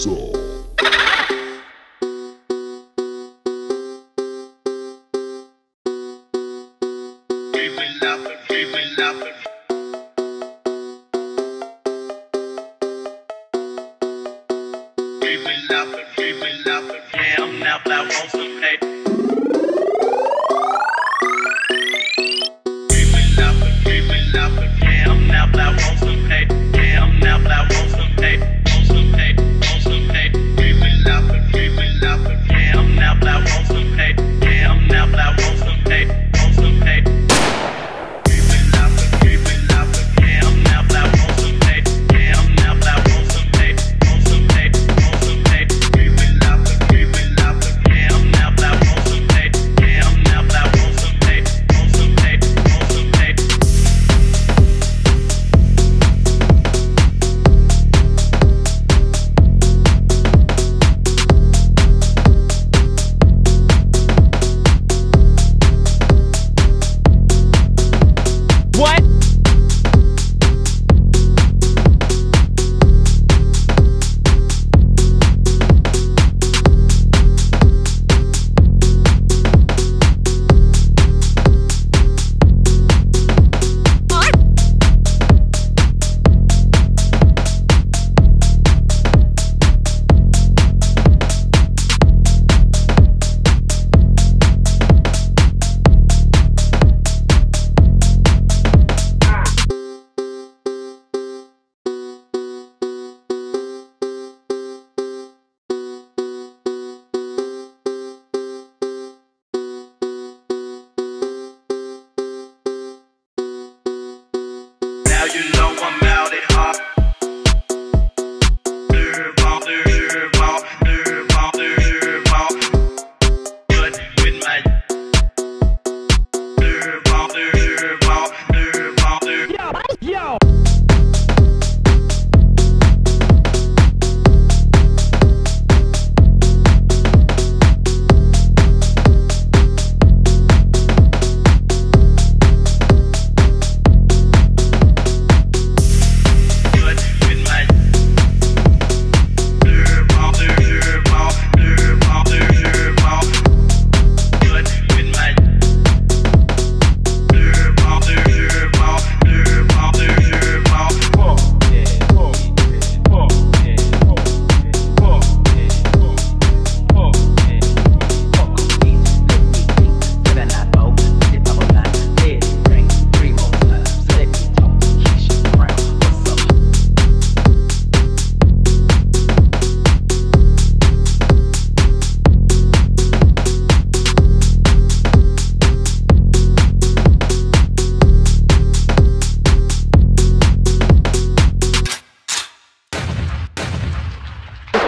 So. Creeping up and creeping you know I'm